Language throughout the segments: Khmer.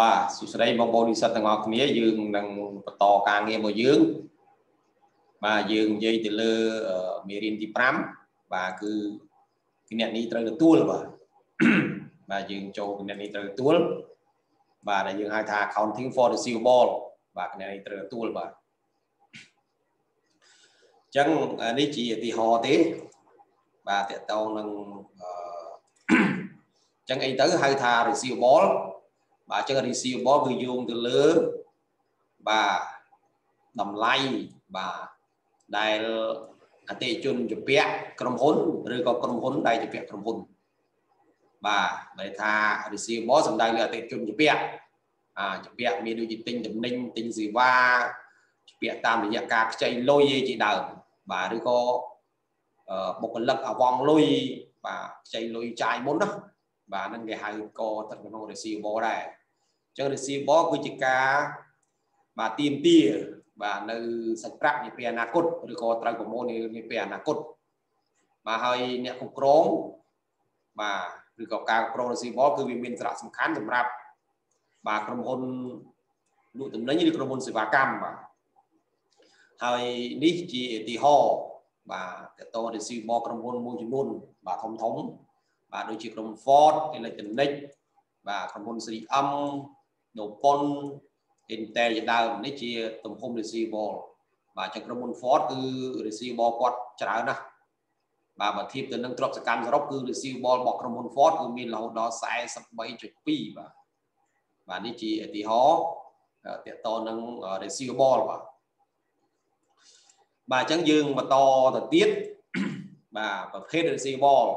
បាទសួស្តីបងប្អូននិស្សិតទាំងអស់គ្នាយើងនឹងបន្តការងាររបស់យើងបាទយើងនិយាយទៅលើមេរៀនទី5បាទគឺគណនីត្រូវទទួលបាទបាទយើងចូលគណនីត្រូវទទួលបាទដែលយើងហៅថា accounting for receivable បាទគណនីត្រូវទទួលបាទអញ្ចឹងនេះជាឧទាហរណ៍ទេបាទតកតងនឹងអញ្ចឹងអីទៅហៅថា receivable បាទអញ្ចឹង receivable គឺយោងទៅលើបាទតម្លៃបាទដែលអតិជនជំពាក់ក្រុមហ៊ុនឬក៏ក្រុមហ៊ុនដែលជំពាក់ក្រុមហ៊ុនបាទដែលថា receivable សំដៅលើអតិជនជំពាក់អាជំពាក់មានដូចជាទិញតំណែងទិញសេវាជំពាក់តាមរយៈការខ្ចីលុយជាដើមបាទឬក៏បុគ្គលិកអវងលុយបាទខ្ចីលុយចាយមុនណាបាទហ្នឹងគេហៅកទឹកក្នុង receivable ដែរអញ្ចឹង receivable គឺជាការបាទទៀមទាបាទនៅសាច់ប្រាក់នាពេលអនាគតឬក៏ត្រូវប្រមូលនាពេលអនាគតបាទហើយអ្នកគ្រប់គ្រងបាទឬក៏ការគ្រប់គ្រង receivable គឺវាមានសារៈសំខាន់សម្រាប់បាទក្រុមហ៊ុនលក់ទំនិញឬក្រុមហ៊ុនសេវាកម្មបាទហើយនេះជាឧទាហរណ៍បាទតើត receivable ក្រុមហ៊ុនមួយចំនួនបាទធំធំបាទដូចជាក្រុម Ford Electronic បាទក្រុមហ៊ុន 3M Nopon Intel ជាដើមនេះជាទំហំ receivable បាទចឹងក្រុមហ៊ុន Ford គឺ receivable គាត់ច្រើនណាស់បាទបើធៀបទៅនឹងទ្រព្យសកម្មសរុបគឺ receivable របស់ក្រុមហ៊ុន Ford គឺមានរហូតដល់43.2បាទបាទនេះជាឧទាហរណ៍តកតនឹង receivable បាទបាទអញ្ចឹងយើងបន្តទៅទៀតបាទប្រភេទ receivable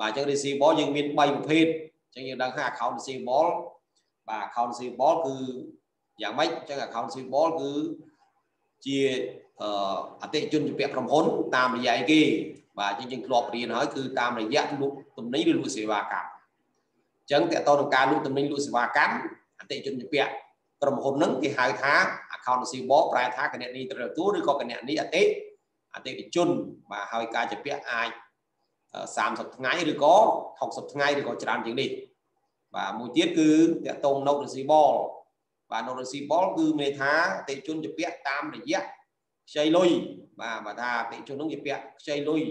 បាទអញ្ចឹង receivable យើងមាន3ប្រភេទអញ្ចឹងយើងដឹងថា account receivable បាទ account receivable គឺយ៉ាងម៉េចអញ្ចឹង account receivable គឺជាអតិជនជំពាក់ក្រុមហ៊ុនតាមរយៈអីគេបាទអញ្ចឹងយើងធ្លាប់រៀនហើយគឺតាមរយៈលក់ទំនិញឬលក់សេវាកម្មអញ្ចឹងតើតើនឹងការលក់ទំនិញលក់សេវាកម្មអតិជនជំពាក់ក្រុមហ៊ុនហ្នឹងគេហៅថា account receivable ប្រែថាគណនីត្រូវទទួលឬក៏គណនីអតិអតិថិជនបាទហើយការជំពាក់អាច30ថ្ងៃឬក៏60ថ្ងៃឬក៏ច្រើនជាងនេះ បាទមួយទៀតគឺតកតង note receivable បាទ note receivable គឺមានន័យថាអតិជនជំពាក់តាមរយៈខ្ចីលុយបាទបើថាអតិជននឹងជំពាក់ខ្ចីលុយ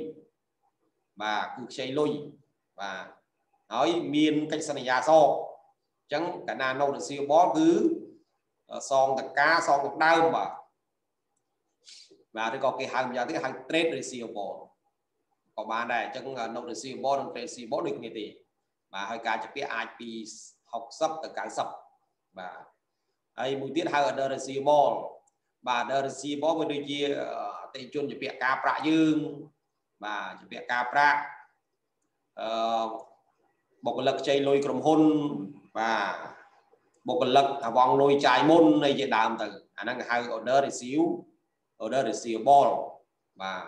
បាទគឺខ្ចីលុយបាទហើយមានកិច្ចសន្យាសងអញ្ចឹងកាលណា note receivable គឺសងតកាសងទៅដើមបាទបាទឬក៏គេហៅម្យ៉ាងទៀតហៅ trade receivable ក៏បានដែរអញ្ចឹង note receivable និង trade receivable ដូចគ្នាទេ បាទហើយការជំពាក់អាចពី60ទៅ90បាទហើយមួយទៀតហៅ other receivable បាទ other receivable វាដូចជាអតិជនជំពាក់ការប្រាក់យើងបាទជំពាក់ការប្រាក់អឺបុគ្គលិកខ្ចីលុយក្រុមហ៊ុនបាទបុគ្គលិកអវងលុយចាយមុនអីជាដើមទៅអាហ្នឹងគេហៅ order receive order receivable បាទ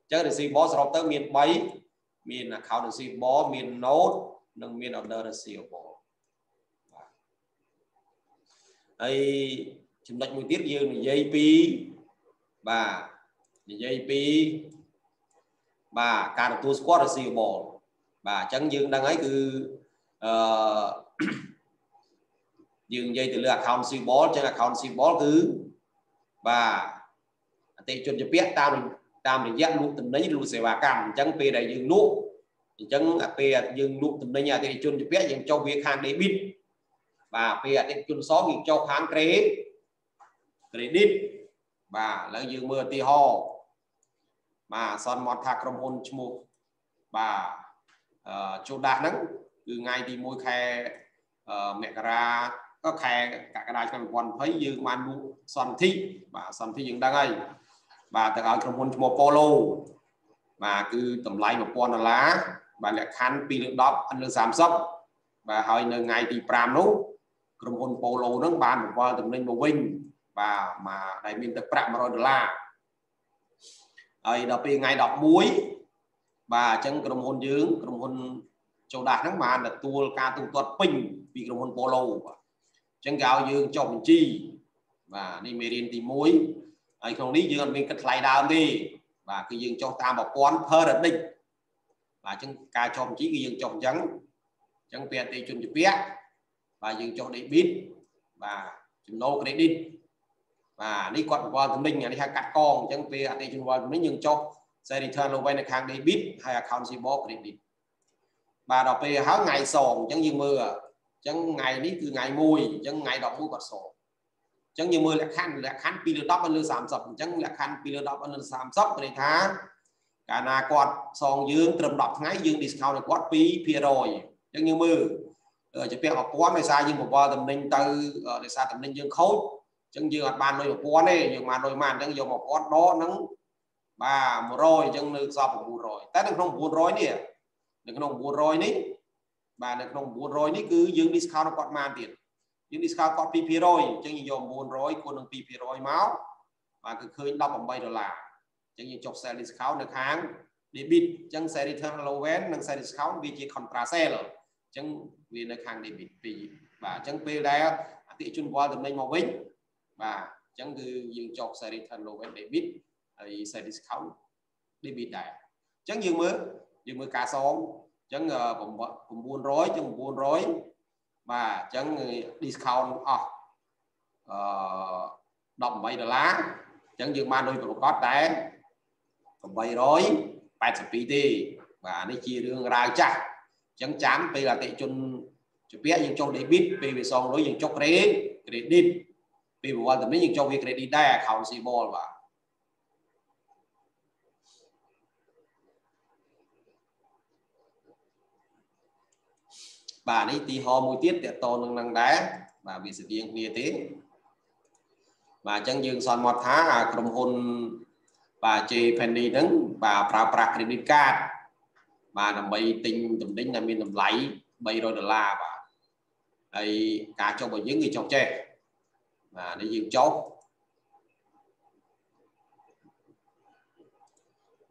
អញ្ចឹង receivable សរុបទៅមាន3មាន account receivable មាន note និងមាន order receivable បាទហើយចំណុចមួយទៀតយើងនិយាយពីបាទនិយាយពីបាទការទទួលស្គាល់ receivable បាទអញ្ចឹងយើងដឹងហើយគឺអឺយើងនិយាយទៅលើ account receivable អញ្ចឹង account receivable គឺបាទអតិជនជាពាក់តាមតាមរយៈលក់តំណែងលក់សេវាកម្មអញ្ចឹងពេលដែលយើងលក់ អញ្ចឹងពេលយើងលក់តំណែងអតិថិជនជាពាក់យើងចុះវាខាង debit បាទពេលអតិថិជនសងយើងចុះខាង credit credit បាទឥឡូវយើងមើលឧទាហរណ៍បាទសន្មត់ថាក្រុមហ៊ុនឈ្មោះបាទអឺជូដាស់ហ្នឹងគឺថ្ងៃទី1ខែមករាក៏ខែកក្កដាឆ្នាំ2020យើងបានលក់សន្ធិបាទសន្ធិយើងដឹងហើយបាទទៅឲ្យក្រុមហ៊ុនឈ្មោះ Polo បាទគឺតម្លៃ1000ដុល្លារ បាទលក្ខខណ្ឌ2លើ10លើ30បាទហើយនៅថ្ងៃទី5នោះក្រុមហ៊ុន Polo នឹងបានបង្វិលតំណែងមកវិញបាទមកដែលមានទឹកប្រាក់100ដុល្លារហើយដល់ពេលថ្ងៃ11បាទអញ្ចឹងក្រុមហ៊ុនយើងក្រុមហ៊ុនចូលដាស់ហ្នឹងបានទទួលការទូទាត់ពេញពីក្រុមហ៊ុន Polo បាទអញ្ចឹងគេឲ្យយើងចុះបញ្ជីបាទនេះមេរៀនទី1ហើយក្នុងនេះយើងអត់មានគិតថ្លៃដើមទេបាទគឺយើងចុះតាមប្រព័ន្ធ per redic បាទអញ្ចឹងការចុះបញ្ជីគឺយើងចុះអញ្ចឹងអញ្ចឹងពេលអតិជនជាពាក់បាទយើងចុះ debit បាទចំណូល credit បាទនេះគាត់បង្កល់ទំនិញអានេះហៅកាត់កងអញ្ចឹងពេលអតិជនវល់ទំនិញយើងចុះ return turnover នៅខាង debit ហើយ account receivable credit បាទដល់ពេលហើយថ្ងៃសងអញ្ចឹងយើងមើលអញ្ចឹងថ្ងៃនេះគឺថ្ងៃ1អញ្ចឹងថ្ងៃ11គាត់សងអញ្ចឹងយើងមើលលក្ខខណ្ឌលក្ខខណ្ឌ2លើ10ដល់លើ30អញ្ចឹងលក្ខខណ្ឌ2លើ10ដល់លើ30គឺថា កាលណាគាត់សងយើងត្រឹម10ថ្ងៃយើង discount ឲ្យគាត់2%អញ្ចឹងយើងមើលជាពាក់1000ដោយសារយើងបវល់តំណែងទៅដោយសារតំណែងយើងខូចអញ្ចឹងយើងអត់បានលុយ1000ទេយើងបានលុយបានអញ្ចឹងយក1000ដកហ្នឹងបាទ100អញ្ចឹងនៅសល់900តែនៅក្នុង900នេះនៅក្នុង900នេះបាទនៅក្នុង900នេះគឺយើង discount គាត់បានទៀតយើង discount គាត់2%អញ្ចឹងយើងយក900คูณនឹង2%មកបាទគឺឃើញ18ដុល្លារ អញ្ចឹងយើងចុះ sell discount នៅខាង debit អញ្ចឹង sell return allowance និង sell discount វាជា contra sell អញ្ចឹងវានៅខាង debit ពីរបាទអញ្ចឹងពេលដែលអតិជនវល់តំណែងមកវិញបាទអញ្ចឹងគឺយើងចុះ sell return allowance debit ហើយ sell discount debit ដែរអញ្ចឹងយើងមើលយើងមើលការសងអញ្ចឹង900ចឹង900បាទអញ្ចឹង discount អស់អឺ18ដុល្លារអញ្ចឹងយើងបានលុយប្រកបតែ 882ទេបាទនេះជារឿងរ៉ាវចាស់អញ្ចឹងចាំពេលអតិជនជាពាក់យើងចុះ debit ពេលវាសងលុយយើងចុះ credit credit ពេលប្រវត្តិនេះយើងចុះវា credit ដែរ account receivable បាទបាទនេះទីហោមួយទៀតតកតនឹងនឹងដែរបាទវាស្តៀងគ្នាទេបាទអញ្ចឹងយើងសន្មត់ថាក្រុមហ៊ុន បាទ J Penny ហ្នឹងបាទប្រើប្រាស់ credit card បាទដើម្បីទិញទំនិញដែលមានតម្លៃ300ដុល្លារបាទហើយការចុះរបស់យើងគឺចុះចេះបាទនេះយើងចុះ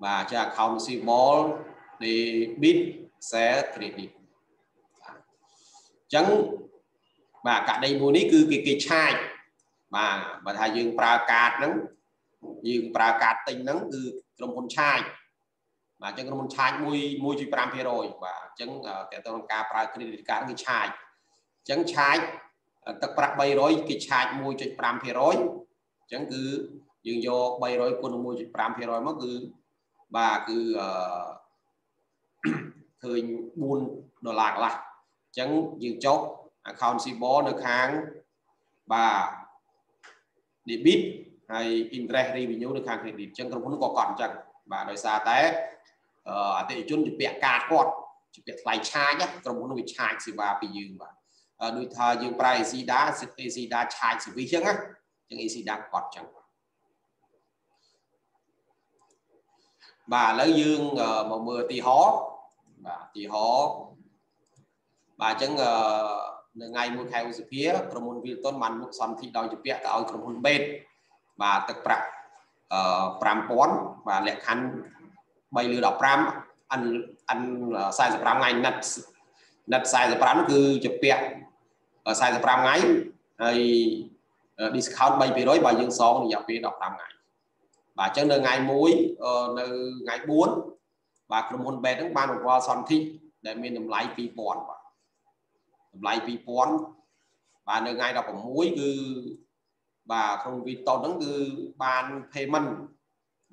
បាទជា account receivable debit share credit ចឹងបាទកដីមួយនេះគឺគេគេឆាយបាទបើថាយើងប្រើកាតហ្នឹង យើងប្រើកាតទិញហ្នឹងគឺក្រុមហ៊ុនឆាយបាទអញ្ចឹងក្រុមហ៊ុនឆាយ1 1.5%បាទអញ្ចឹងតើតើក្នុងការប្រើ credit card គឺឆាយអញ្ចឹងឆាយទឹកប្រាក់300គេឆាយ1.5%អញ្ចឹងគឺយើងយក300គុណ1.5%មកគឺបាទគឺអឺឃើញ4ដុល្លារកន្លះអញ្ចឹងយើងចុះ account receivable នៅខាងបាទ debit ហើយ interest revenue នៅខាង credit អញ្ចឹងក្រុមហ៊ុនក៏កត់អញ្ចឹងបាទដោយសារតែអតិថិជនជាពាក់កាតគាត់ជាពាក់ថ្លៃឆាចក្រុមហ៊ុនវាឆាចសេវាពីយើងបាទដូចថាយើងប្រើ ACDA ACDA ឆាច service អញ្ចឹងណាអញ្ចឹង ACDA កត់អញ្ចឹងបាទឥឡូវយើងមកមើលទីហោបាទទីហោបាទអញ្ចឹងនៅថ្ងៃ1ខែឧសភាក្រុមហ៊ុន Wilton បានមុខសន្ធិដោយជាពាក់ទៅឲ្យក្រុមហ៊ុន Bet បាទទឹកប្រាក់អឺ5000បាទលក្ខខណ្ឌ3លើ15អិនអិន45ថ្ងៃណាត់ណាត់45នោះគឺជាពាក់45ថ្ងៃហើយ discount 3%បើយើងសងរយៈពេល15ថ្ងៃបាទអញ្ចឹងនៅថ្ងៃ1នៅថ្ងៃ4បាទក្រុមហ៊ុន Bet ហ្នឹងបានបង្កល់សន្ធិដែលមានតម្លៃ2000បាទតម្លៃ2000បាទនៅថ្ងៃ16គឺ បាទក្នុងវីតូហ្នឹងគឺបាន payment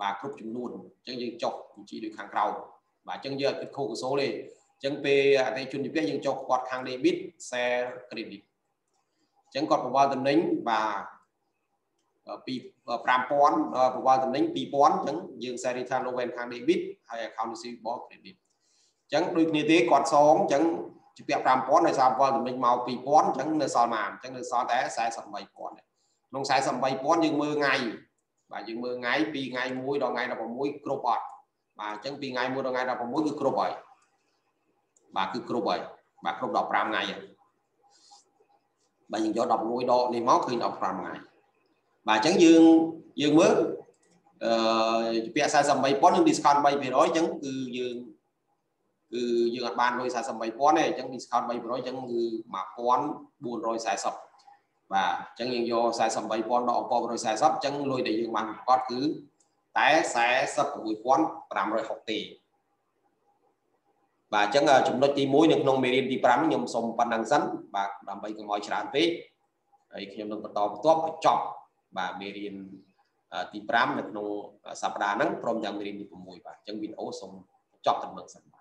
បាទគ្រប់ចំនួនអញ្ចឹងយើងចុះបញ្ជីដូចខាងក្រោមបាទអញ្ចឹងយើងអត់គិតខុសកសូលទេអញ្ចឹងពេលអតិជនជំពាក់យើងចុះគាត់ខាង debit share credit អញ្ចឹងគាត់ប្រវល់តំណែងបាទពី5000ប្រវល់តំណែង2000អញ្ចឹងយើង share return loan ខាង debit ហើយ account receivable credit អញ្ចឹងដូចគ្នាទេគាត់សងអញ្ចឹងជាពាក់5000ដោយសារវល់តំណែងមក2000អញ្ចឹងនៅសល់មកអញ្ចឹងនៅសល់តែ48000 ក្នុង48000យើងមើលថ្ងៃបាទយើងមើលថ្ងៃពីថ្ងៃ1ដល់ថ្ងៃ16គ្រប់អត់បាទអញ្ចឹងពីថ្ងៃ1ដល់ថ្ងៃ16គឺគ្រប់ហើយបាទគឺគ្រប់ហើយបាទគ្រប់15ថ្ងៃហើយបាទយើងយក11ដកនេះមកឃើញ15ថ្ងៃបាទអញ្ចឹងយើងយើងមើលអឺពាក់48000យើង discount 3%អញ្ចឹងគឺយើងគឺយើងអត់បានលុយ48000ទេអញ្ចឹង discount 3%អញ្ចឹងគឺ1440 បាទអញ្ចឹងយើងយក48000ដល់1740អញ្ចឹងលុយដែលយើងបានប្រកបគឺតែ46560ទេបាទអញ្ចឹងចំណុចទី1នៅក្នុងមេរៀនទី5ខ្ញុំសូមប៉ុណ្ណឹងសិនបាទដើម្បីកុំឲ្យច្រើនពេកហើយខ្ញុំនឹងបន្តបន្ទាប់ឲ្យចប់បាទមេរៀនទី5នៅក្នុងសប្តាហ៍ហ្នឹងព្រមទាំងមេរៀនទី6បាទអញ្ចឹងវីដេអូសូមចប់តែប៉ុណ្្នឹងសិន